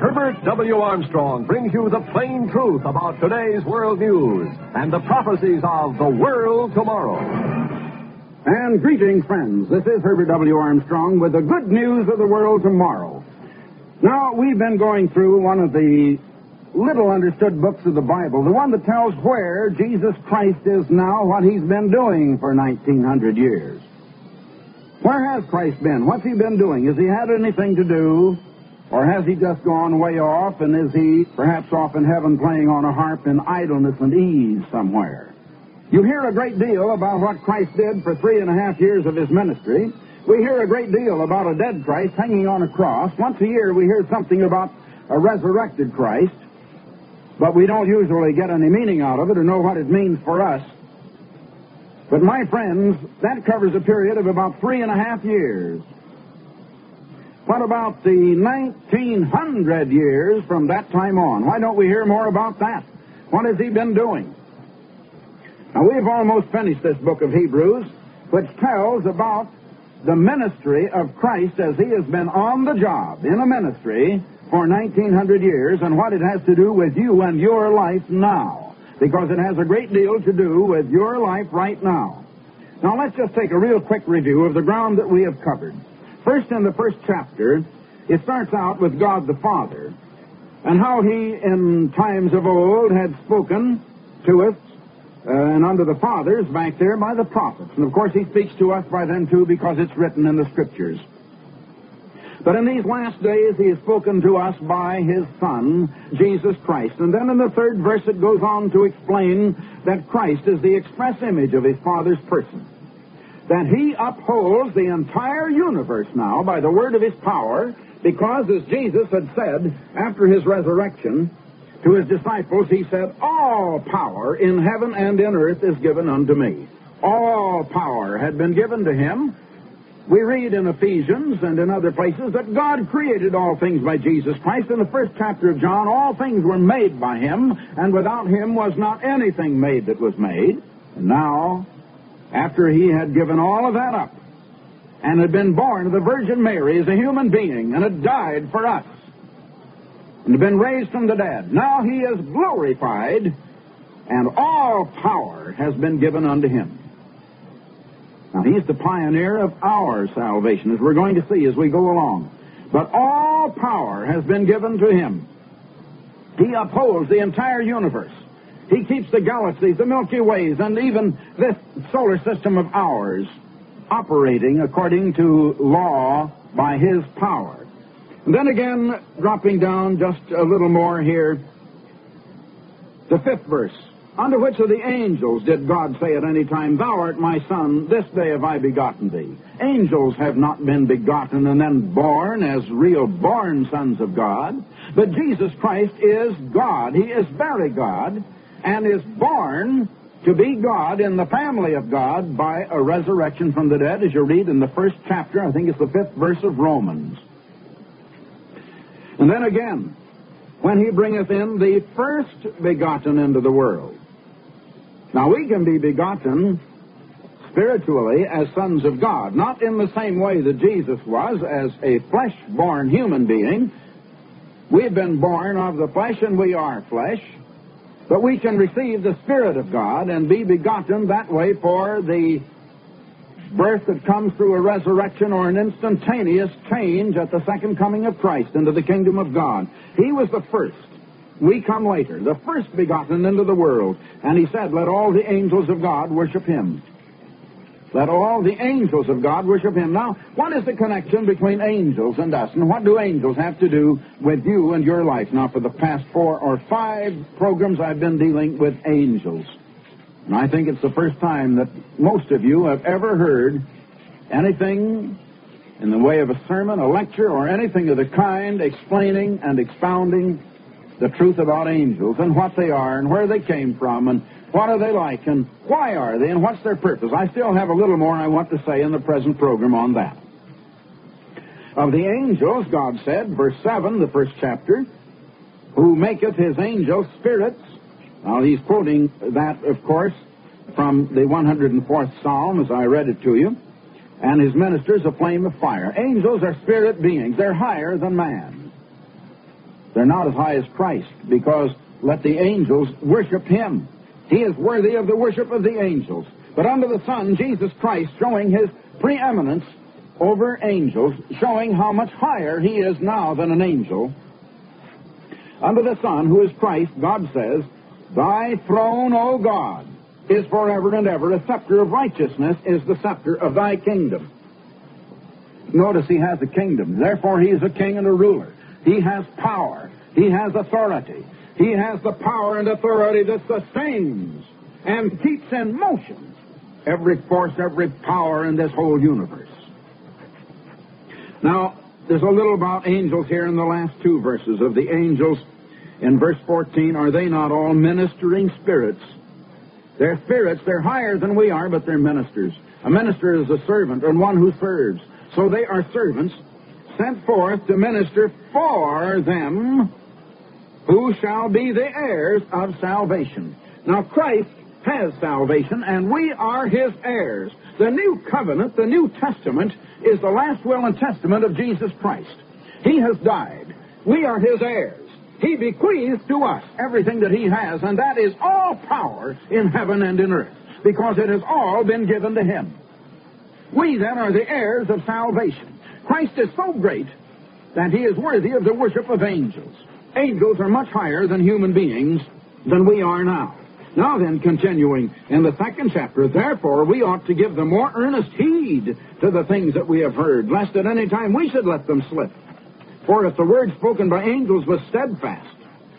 Herbert W. Armstrong brings you the plain truth about today's world news and the prophecies of the world tomorrow. And greetings, friends. This is Herbert W. Armstrong with the good news of the world tomorrow. Now, we've been going through one of the little understood books of the Bible, the one that tells where Jesus Christ is now, what he's been doing for 1900 years. Where has Christ been? What's he been doing? Has he had anything to do or has he just gone way off, and is he perhaps off in heaven playing on a harp in idleness and ease somewhere? You hear a great deal about what Christ did for three and a half years of his ministry. We hear a great deal about a dead Christ hanging on a cross. Once a year we hear something about a resurrected Christ, but we don't usually get any meaning out of it or know what it means for us. But my friends, that covers a period of about three and a half years. What about the 1900 years from that time on? Why don't we hear more about that? What has he been doing? Now, we've almost finished this book of Hebrews, which tells about the ministry of Christ as he has been on the job in a ministry for 1900 years and what it has to do with you and your life now. Because it has a great deal to do with your life right now. Now, let's just take a real quick review of the ground that we have covered. First, in the first chapter, it starts out with God the Father and how he, in times of old, had spoken to us uh, and unto the fathers back there by the prophets. And of course, he speaks to us by them too because it's written in the scriptures. But in these last days, he has spoken to us by his Son, Jesus Christ. And then in the third verse, it goes on to explain that Christ is the express image of his Father's person that he upholds the entire universe now by the word of his power, because as Jesus had said after his resurrection to his disciples, he said, All power in heaven and in earth is given unto me. All power had been given to him. We read in Ephesians and in other places that God created all things by Jesus Christ. In the first chapter of John, all things were made by him, and without him was not anything made that was made. And now after he had given all of that up and had been born of the Virgin Mary as a human being and had died for us and had been raised from the dead. Now he is glorified and all power has been given unto him. Now he's the pioneer of our salvation, as we're going to see as we go along. But all power has been given to him. He upholds the entire universe. He keeps the galaxies, the Milky Ways, and even this solar system of ours operating according to law by His power. And then again, dropping down just a little more here, the fifth verse. Unto which of the angels did God say at any time, Thou art my son, this day have I begotten thee? Angels have not been begotten and then born as real born sons of God, but Jesus Christ is God. He is very God, and is born to be God in the family of God by a resurrection from the dead, as you read in the first chapter, I think it's the fifth verse of Romans. And then again, when he bringeth in the first begotten into the world. Now we can be begotten spiritually as sons of God, not in the same way that Jesus was as a flesh born human being. We've been born of the flesh and we are flesh. But we can receive the Spirit of God and be begotten that way for the birth that comes through a resurrection or an instantaneous change at the second coming of Christ into the kingdom of God. He was the first. We come later, the first begotten into the world. And he said, Let all the angels of God worship him. Let all the angels of God worship him. Now, what is the connection between angels and us? And what do angels have to do with you and your life? Now, for the past four or five programs, I've been dealing with angels. And I think it's the first time that most of you have ever heard anything in the way of a sermon, a lecture, or anything of the kind explaining and expounding the truth about angels and what they are and where they came from and what are they like and why are they and what's their purpose? I still have a little more I want to say in the present program on that. Of the angels, God said, verse 7, the first chapter, who maketh his angels spirits. Now he's quoting that, of course, from the 104th Psalm as I read it to you. And his ministers a flame of fire. Angels are spirit beings. They're higher than man. They're not as high as Christ because let the angels worship him. He is worthy of the worship of the angels. But under the Son, Jesus Christ, showing his preeminence over angels, showing how much higher he is now than an angel. Under the Son, who is Christ, God says, Thy throne, O God, is forever and ever. A scepter of righteousness is the scepter of thy kingdom. Notice he has a kingdom. Therefore, he is a king and a ruler. He has power. He has authority. He has the power and authority that sustains and keeps in motion every force, every power in this whole universe. Now, there's a little about angels here in the last two verses of the angels. In verse 14, are they not all ministering spirits? They're spirits, they're higher than we are, but they're ministers. A minister is a servant and one who serves. So they are servants sent forth to minister for them who shall be the heirs of salvation. Now, Christ has salvation, and we are his heirs. The new covenant, the New Testament, is the last will and testament of Jesus Christ. He has died. We are his heirs. He bequeaths to us everything that he has, and that is all power in heaven and in earth, because it has all been given to him. We then are the heirs of salvation. Christ is so great that he is worthy of the worship of angels. Angels are much higher than human beings than we are now. Now then, continuing in the second chapter, therefore we ought to give the more earnest heed to the things that we have heard, lest at any time we should let them slip. For if the word spoken by angels was steadfast,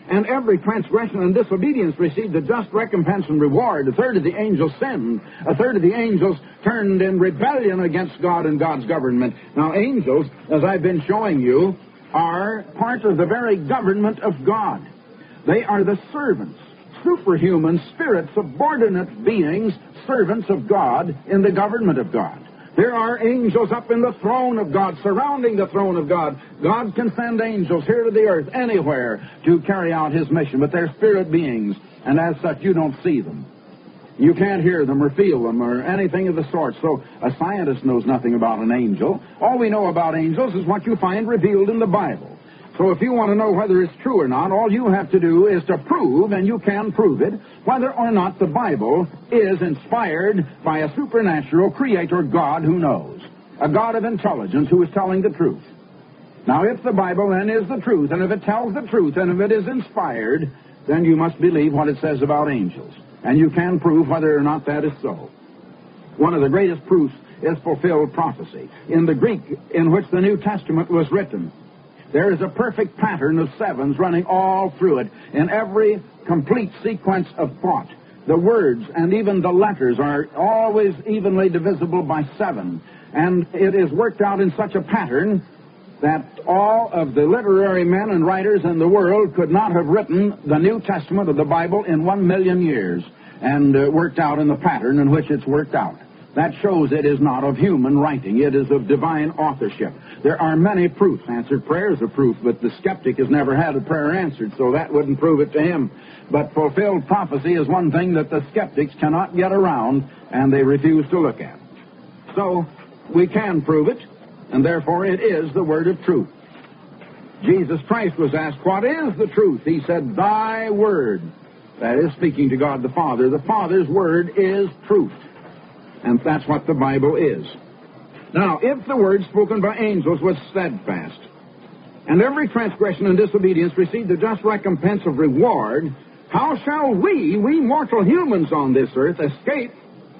and every transgression and disobedience received a just recompense and reward, a third of the angels sinned, a third of the angels turned in rebellion against God and God's government. Now, angels, as I've been showing you, are part of the very government of God. They are the servants superhuman spirit, subordinate beings, servants of God in the government of God. There are angels up in the throne of God, surrounding the throne of God. God can send angels here to the earth, anywhere, to carry out his mission, but they're spirit beings, and as such, you don't see them. You can't hear them or feel them or anything of the sort. So a scientist knows nothing about an angel. All we know about angels is what you find revealed in the Bible. So if you want to know whether it's true or not, all you have to do is to prove, and you can prove it, whether or not the Bible is inspired by a supernatural creator God who knows. A God of intelligence who is telling the truth. Now, if the Bible then is the truth, and if it tells the truth, and if it is inspired, then you must believe what it says about angels. And you can prove whether or not that is so. One of the greatest proofs is fulfilled prophecy. In the Greek in which the New Testament was written, there is a perfect pattern of sevens running all through it in every complete sequence of thought. The words and even the letters are always evenly divisible by seven. And it is worked out in such a pattern that all of the literary men and writers in the world could not have written the New Testament of the Bible in one million years and uh, worked out in the pattern in which it's worked out. That shows it is not of human writing. It is of divine authorship. There are many proofs. Answered prayers are proof, but the skeptic has never had a prayer answered, so that wouldn't prove it to him. But fulfilled prophecy is one thing that the skeptics cannot get around, and they refuse to look at. So, we can prove it, and therefore it is the word of truth. Jesus Christ was asked, What is the truth? He said, Thy word. That is speaking to God the Father. The Father's word is truth. And that's what the Bible is. Now, if the word spoken by angels was steadfast, and every transgression and disobedience received the just recompense of reward, how shall we, we mortal humans on this earth, escape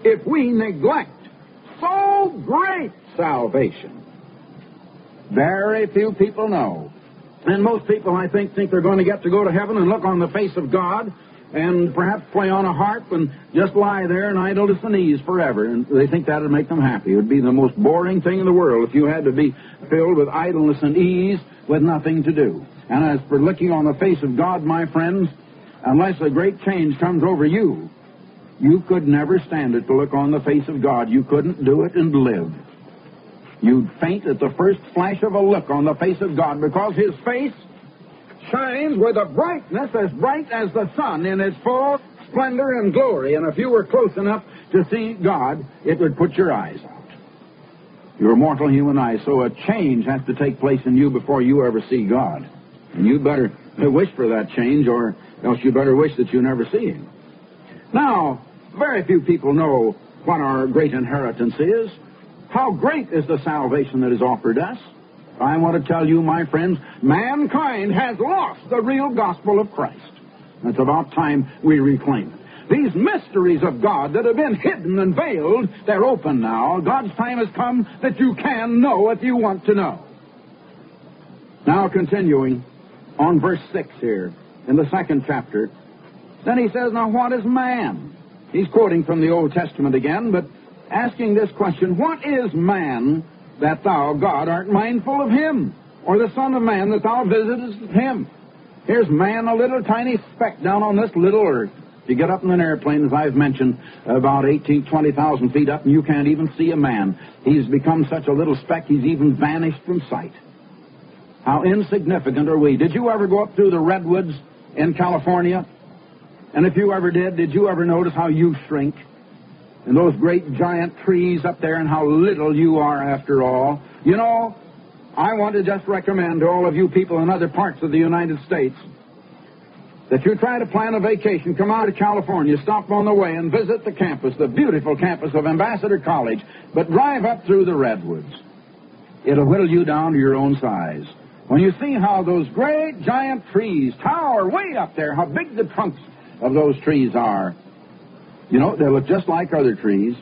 if we neglect so great salvation? Very few people know. And most people, I think, think they're going to get to go to heaven and look on the face of God and perhaps play on a harp and just lie there in idleness and ease forever. And they think that would make them happy. It would be the most boring thing in the world if you had to be filled with idleness and ease with nothing to do. And as for looking on the face of God, my friends, unless a great change comes over you, you could never stand it to look on the face of God. You couldn't do it and live. You'd faint at the first flash of a look on the face of God because His face shines with a brightness as bright as the sun in its full splendor and glory. And if you were close enough to see God, it would put your eyes out. Your mortal human eyes. So a change has to take place in you before you ever see God. And you better wish for that change, or else you better wish that you never see him. Now, very few people know what our great inheritance is. How great is the salvation that is offered us? I want to tell you, my friends, mankind has lost the real gospel of Christ. It's about time we reclaim it. These mysteries of God that have been hidden and veiled, they're open now. God's time has come that you can know if you want to know. Now, continuing on verse 6 here, in the second chapter, then he says, Now, what is man? He's quoting from the Old Testament again, but asking this question What is man that thou, God, art mindful of him? Or the Son of Man that thou visitest him? Here's man, a little tiny speck down on this little earth. You get up in an airplane, as I've mentioned, about 18, 20,000 feet up, and you can't even see a man. He's become such a little speck, he's even vanished from sight. How insignificant are we? Did you ever go up through the redwoods in California? And if you ever did, did you ever notice how you shrink? And those great giant trees up there and how little you are after all. You know, I want to just recommend to all of you people in other parts of the United States that you try to plan a vacation, come out to California, stop on the way and visit the campus, the beautiful campus of Ambassador College, but drive up through the redwoods. It'll whittle you down to your own size. When you see how those great giant trees tower way up there, how big the trunks of those trees are, you know, they look just like other trees.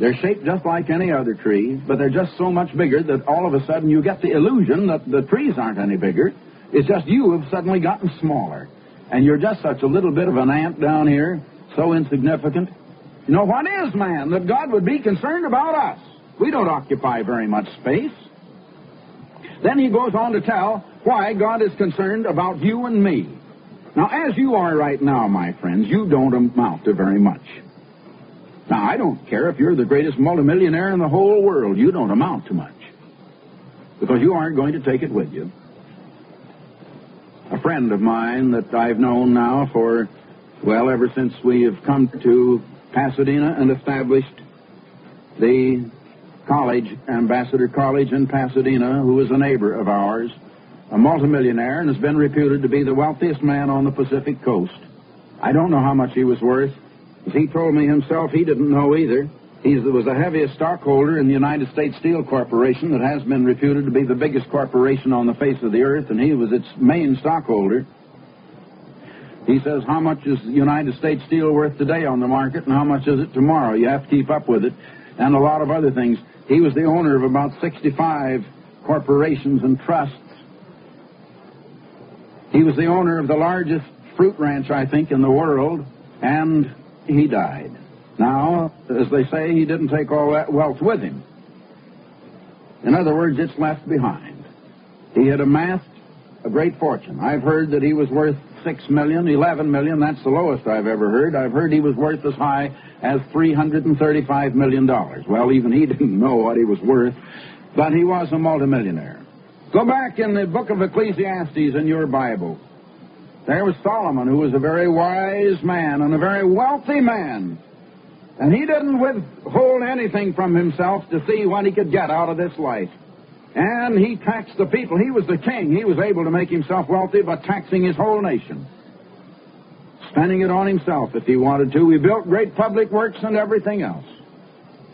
They're shaped just like any other tree, but they're just so much bigger that all of a sudden you get the illusion that the trees aren't any bigger. It's just you have suddenly gotten smaller. And you're just such a little bit of an ant down here, so insignificant. You know, what is man that God would be concerned about us? We don't occupy very much space. Then he goes on to tell why God is concerned about you and me. Now, as you are right now, my friends, you don't amount to very much. Now, I don't care if you're the greatest multimillionaire in the whole world. You don't amount to much. Because you aren't going to take it with you. A friend of mine that I've known now for, well, ever since we have come to Pasadena and established the college, Ambassador College in Pasadena, who is a neighbor of ours, a multimillionaire, and has been reputed to be the wealthiest man on the Pacific coast. I don't know how much he was worth. As he told me himself, he didn't know either. He was the heaviest stockholder in the United States Steel Corporation that has been reputed to be the biggest corporation on the face of the earth, and he was its main stockholder. He says, How much is United States Steel worth today on the market, and how much is it tomorrow? You have to keep up with it, and a lot of other things. He was the owner of about 65 corporations and trusts. He was the owner of the largest fruit ranch, I think, in the world, and he died. Now, as they say, he didn't take all that wealth with him. In other words, it's left behind. He had amassed a great fortune. I've heard that he was worth six million, eleven million. That's the lowest I've ever heard. I've heard he was worth as high as three hundred and thirty-five million dollars. Well, even he didn't know what he was worth, but he was a multimillionaire. Go back in the book of Ecclesiastes in your Bible. There was Solomon, who was a very wise man and a very wealthy man. And he didn't withhold anything from himself to see what he could get out of this life. And he taxed the people. He was the king. He was able to make himself wealthy by taxing his whole nation. Spending it on himself if he wanted to. He built great public works and everything else.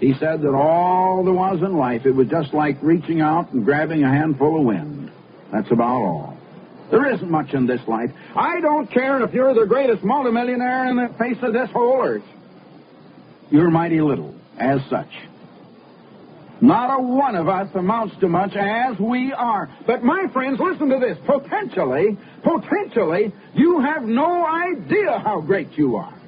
He said that all there was in life, it was just like reaching out and grabbing a handful of wind. That's about all. There isn't much in this life. I don't care if you're the greatest multimillionaire in the face of this whole earth. You're mighty little as such. Not a one of us amounts to much as we are. But my friends, listen to this. Potentially, potentially, you have no idea how great you are.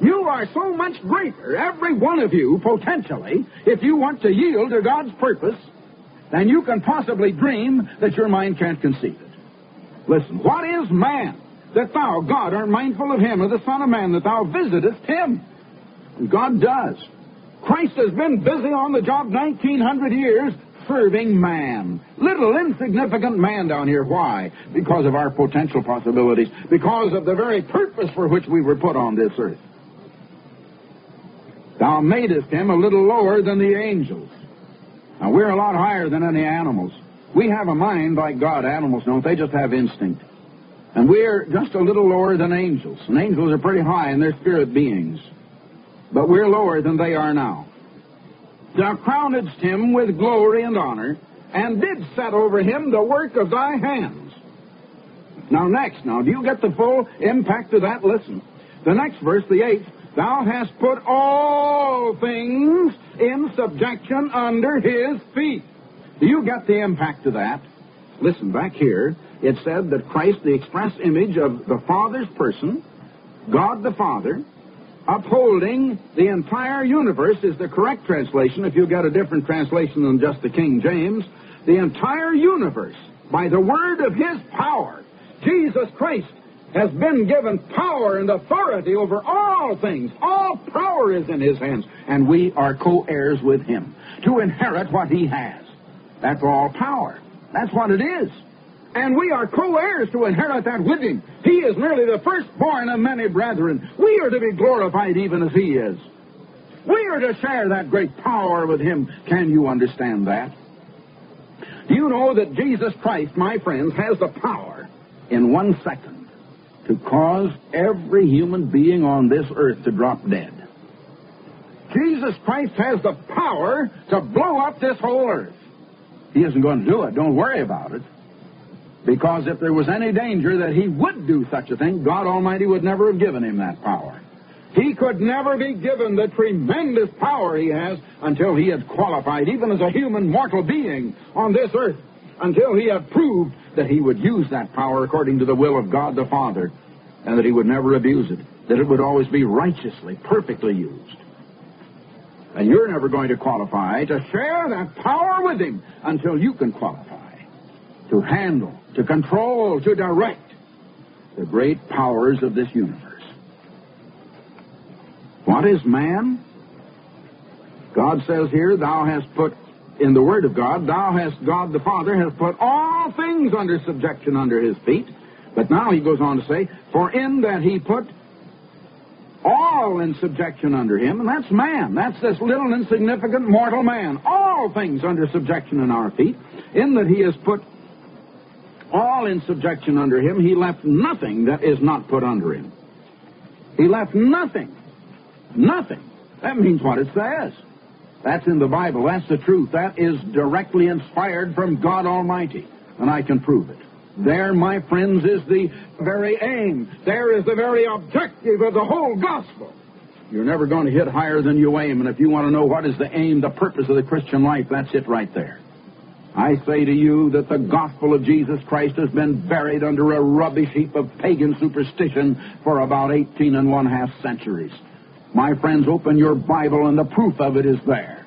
You are so much greater, every one of you, potentially, if you want to yield to God's purpose, than you can possibly dream that your mind can't conceive it. Listen, what is man that thou, God, art mindful of him, or the Son of Man that thou visitest him? And God does. Christ has been busy on the job 1900 years serving man. Little insignificant man down here. Why? Because of our potential possibilities. Because of the very purpose for which we were put on this earth. Thou madest him a little lower than the angels. Now, we're a lot higher than any animals. We have a mind like God. Animals don't. They just have instinct. And we're just a little lower than angels. And angels are pretty high and they're spirit beings. But we're lower than they are now. Thou crownedst him with glory and honor, and did set over him the work of thy hands. Now, next, now, do you get the full impact of that? Listen. The next verse, the eighth, thou hast put all things in subjection under his feet. Do you get the impact of that? Listen, back here, it said that Christ, the express image of the Father's person, God the Father, upholding the entire universe is the correct translation. If you get a different translation than just the King James, the entire universe by the word of his power. Jesus Christ has been given power and authority over all things. All power is in his hands, and we are co heirs with him to inherit what he has. That's all power. That's what it is. And we are co heirs to inherit that with him. He is merely the firstborn of many brethren. We are to be glorified even as he is. We are to share that great power with him. Can you understand that? Do you know that Jesus Christ, my friends, has the power in one second to cause every human being on this earth to drop dead? Jesus Christ has the power to blow up this whole earth. He isn't going to do it. Don't worry about it. Because if there was any danger that he would do such a thing, God Almighty would never have given him that power. He could never be given the tremendous power he has until he had qualified, even as a human mortal being on this earth, until he had proved that he would use that power according to the will of God the Father, and that he would never abuse it, that it would always be righteously, perfectly used. And you're never going to qualify to share that power with him until you can qualify to handle, to control, to direct the great powers of this universe. What is man? God says here, Thou hast put, in the Word of God, Thou hast, God the Father, has put all things under subjection under His feet. But now He goes on to say, For in that He put all in subjection under Him, and that's man. That's this little insignificant mortal man. All things under subjection in our feet, in that He has put all in subjection under him. He left nothing that is not put under him. He left nothing. Nothing. That means what it says. That's in the Bible. That's the truth. That is directly inspired from God Almighty. And I can prove it. There, my friends, is the very aim. There is the very objective of the whole gospel. You're never going to hit higher than you aim. And if you want to know what is the aim, the purpose of the Christian life, that's it right there. I say to you that the gospel of Jesus Christ has been buried under a rubbish heap of pagan superstition for about 18 and one half centuries. My friends, open your Bible and the proof of it is there.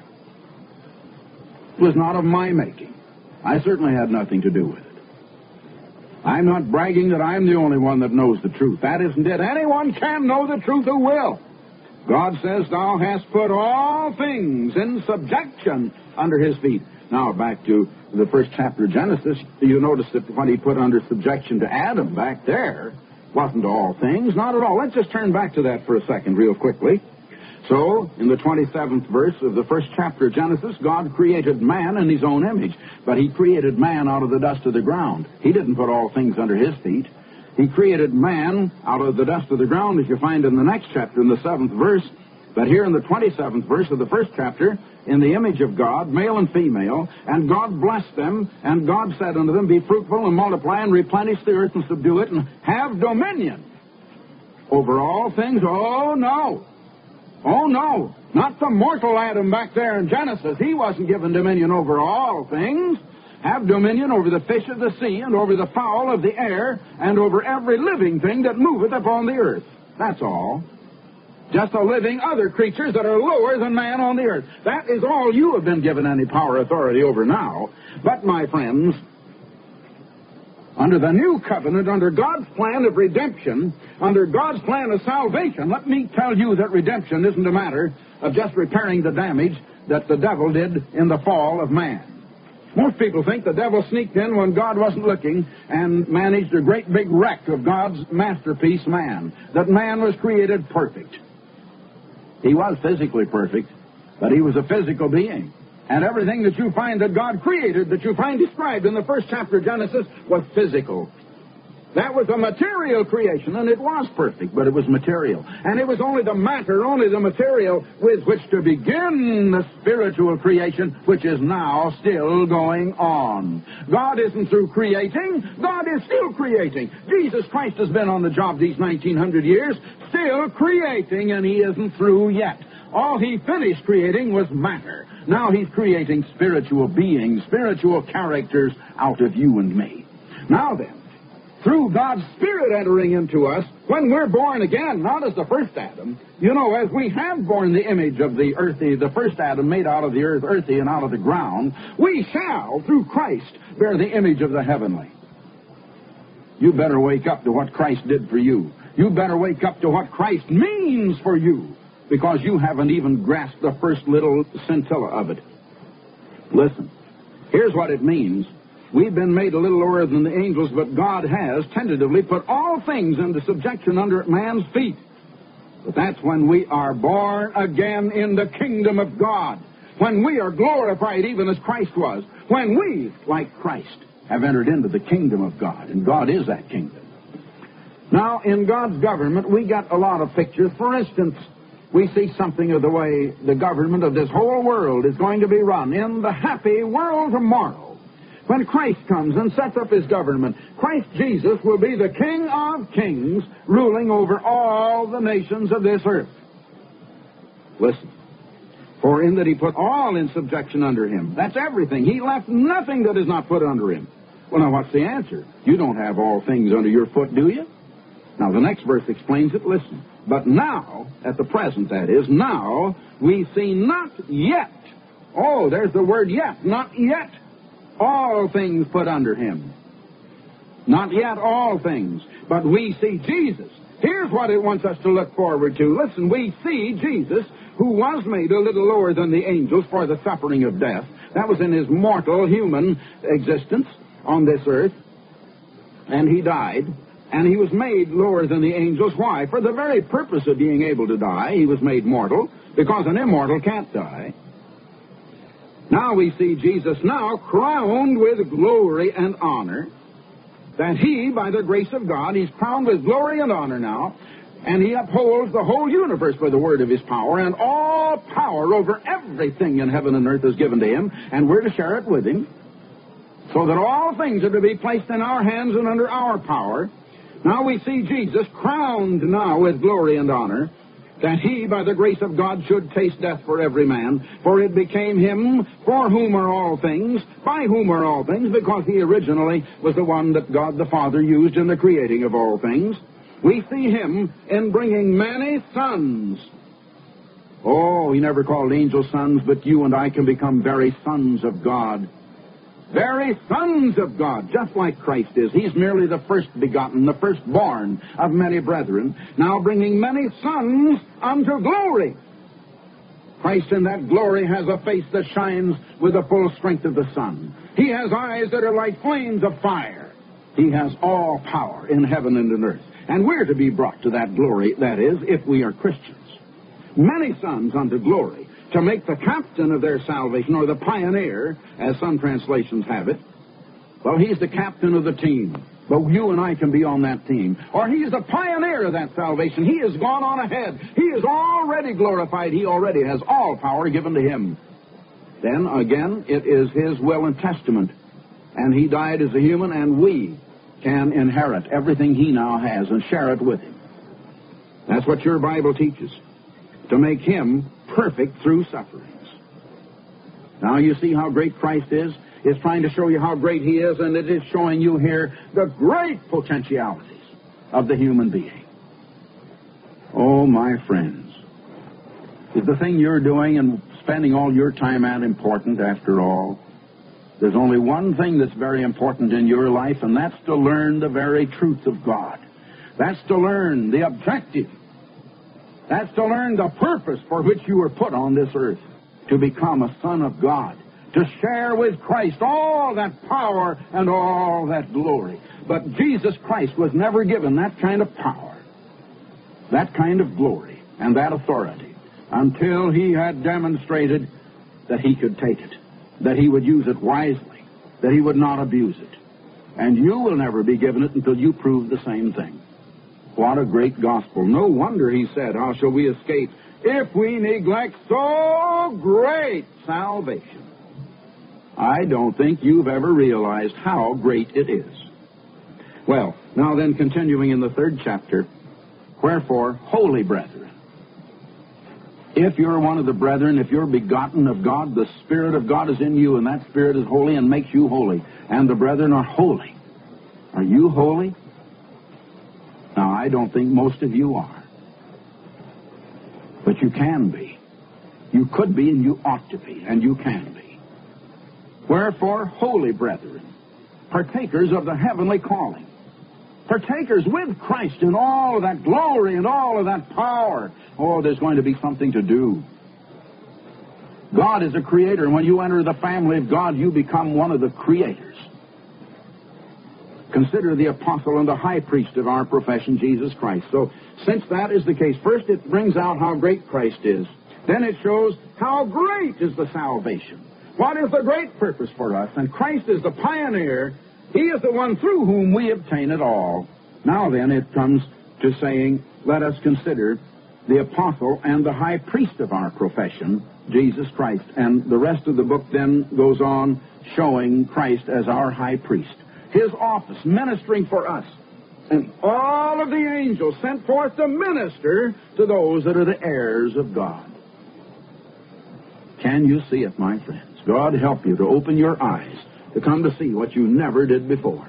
It was not of my making. I certainly had nothing to do with it. I'm not bragging that I'm the only one that knows the truth. That isn't it. Anyone can know the truth who will. God says, Thou hast put all things in subjection under his feet. Now, back to the first chapter of Genesis, you notice that what he put under subjection to Adam back there wasn't all things, not at all. Let's just turn back to that for a second, real quickly. So, in the 27th verse of the first chapter of Genesis, God created man in his own image, but he created man out of the dust of the ground. He didn't put all things under his feet. He created man out of the dust of the ground, as you find in the next chapter, in the seventh verse. But here in the 27th verse of the first chapter, in the image of God, male and female, and God blessed them, and God said unto them, Be fruitful and multiply and replenish the earth and subdue it and have dominion over all things. Oh, no. Oh, no. Not the mortal Adam back there in Genesis. He wasn't given dominion over all things. Have dominion over the fish of the sea and over the fowl of the air and over every living thing that moveth upon the earth. That's all just a living other creatures that are lower than man on the earth. That is all you have been given any power authority over now. But, my friends, under the new covenant, under God's plan of redemption, under God's plan of salvation, let me tell you that redemption isn't a matter of just repairing the damage that the devil did in the fall of man. Most people think the devil sneaked in when God wasn't looking and managed a great big wreck of God's masterpiece, man. That man was created perfect. He was physically perfect, but he was a physical being. And everything that you find that God created, that you find described in the first chapter of Genesis, was physical. That was a material creation, and it was perfect, but it was material. And it was only the matter, only the material with which to begin the spiritual creation, which is now still going on. God isn't through creating, God is still creating. Jesus Christ has been on the job these 1900 years, still creating, and he isn't through yet. All he finished creating was matter. Now he's creating spiritual beings, spiritual characters out of you and me. Now then, through God's Spirit entering into us, when we're born again, not as the first Adam, you know, as we have borne the image of the earthy, the first Adam made out of the earth, earthy and out of the ground, we shall, through Christ, bear the image of the heavenly. You better wake up to what Christ did for you. You better wake up to what Christ means for you, because you haven't even grasped the first little scintilla of it. Listen, here's what it means We've been made a little lower than the angels, but God has tentatively put all things into subjection under man's feet. But that's when we are born again in the kingdom of God. When we are glorified even as Christ was. When we, like Christ, have entered into the kingdom of God. And God is that kingdom. Now, in God's government, we got a lot of pictures. For instance, we see something of the way the government of this whole world is going to be run in the happy world tomorrow. When Christ comes and sets up his government, Christ Jesus will be the King of kings, ruling over all the nations of this earth. Listen. For in that he put all in subjection under him. That's everything. He left nothing that is not put under him. Well, now what's the answer? You don't have all things under your foot, do you? Now, the next verse explains it. Listen. But now, at the present, that is, now, we see not yet. Oh, there's the word yet. Not yet all things put under him. Not yet all things, but we see Jesus. Here's what it wants us to look forward to. Listen, we see Jesus, who was made a little lower than the angels for the suffering of death. That was in his mortal human existence on this earth. And he died. And he was made lower than the angels. Why? For the very purpose of being able to die, he was made mortal, because an immortal can't die. Now we see Jesus now crowned with glory and honor. That he, by the grace of God, he's crowned with glory and honor now, and he upholds the whole universe by the word of his power, and all power over everything in heaven and earth is given to him, and we're to share it with him, so that all things are to be placed in our hands and under our power. Now we see Jesus crowned now with glory and honor, that he, by the grace of God, should taste death for every man. For it became him for whom are all things, by whom are all things, because he originally was the one that God the Father used in the creating of all things. We see him in bringing many sons. Oh, he never called angels sons, but you and I can become very sons of God very sons of God, just like Christ is. He's merely the first begotten, the firstborn of many brethren, now bringing many sons unto glory. Christ in that glory has a face that shines with the full strength of the sun. He has eyes that are like flames of fire. He has all power in heaven and in earth. And we're to be brought to that glory, that is, if we are Christians. Many sons unto glory to make the captain of their salvation, or the pioneer, as some translations have it. Well, he's the captain of the team. But you and I can be on that team. Or he's the pioneer of that salvation. He has gone on ahead. He is already glorified. He already has all power given to him. Then, again, it is his will and testament. And he died as a human, and we can inherit everything he now has and share it with him. That's what your Bible teaches. To make him perfect through sufferings. Now you see how great Christ is? It's trying to show you how great he is, and it is showing you here the great potentialities of the human being. Oh, my friends. Is the thing you're doing and spending all your time at important after all? There's only one thing that's very important in your life, and that's to learn the very truth of God. That's to learn the objective that's to learn the purpose for which you were put on this earth to become a son of God, to share with Christ all that power and all that glory. But Jesus Christ was never given that kind of power, that kind of glory, and that authority until he had demonstrated that he could take it, that he would use it wisely, that he would not abuse it. And you will never be given it until you prove the same thing. What a great gospel. No wonder he said, How shall we escape if we neglect so great salvation? I don't think you've ever realized how great it is. Well, now then, continuing in the third chapter, wherefore, holy brethren, if you're one of the brethren, if you're begotten of God, the Spirit of God is in you, and that Spirit is holy and makes you holy. And the brethren are holy. Are you holy? I don't think most of you are. But you can be. You could be, and you ought to be, and you can be. Wherefore, holy brethren, partakers of the heavenly calling, partakers with Christ in all of that glory and all of that power. Oh, there's going to be something to do. God is a creator, and when you enter the family of God, you become one of the creators. Consider the apostle and the high priest of our profession, Jesus Christ. So, since that is the case, first it brings out how great Christ is. Then it shows how great is the salvation. What is the great purpose for us? And Christ is the pioneer. He is the one through whom we obtain it all. Now then, it comes to saying, let us consider the apostle and the high priest of our profession, Jesus Christ. And the rest of the book then goes on showing Christ as our high priest. His office, ministering for us. And all of the angels sent forth to minister to those that are the heirs of God. Can you see it, my friends? God help you to open your eyes to come to see what you never did before.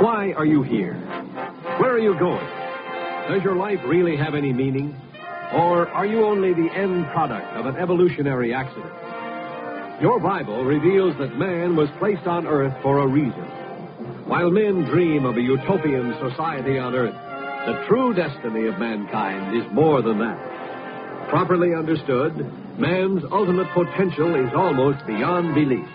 Why are you here? Where are you going? Does your life really have any meaning? Or are you only the end product of an evolutionary accident? Your Bible reveals that man was placed on earth for a reason. While men dream of a utopian society on earth, the true destiny of mankind is more than that. Properly understood, man's ultimate potential is almost beyond belief.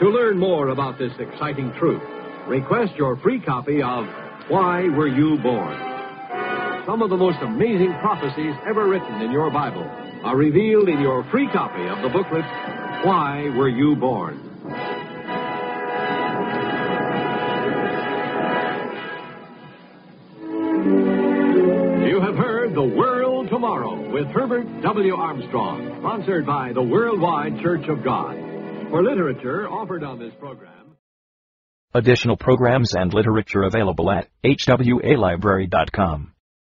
To learn more about this exciting truth, request your free copy of Why Were You Born? Some of the most amazing prophecies ever written in your Bible are revealed in your free copy of the booklet, Why Were You Born? You have heard The World Tomorrow with Herbert W. Armstrong, sponsored by the Worldwide Church of God. For literature offered on this program, Additional programs and literature available at hwalibrary.com.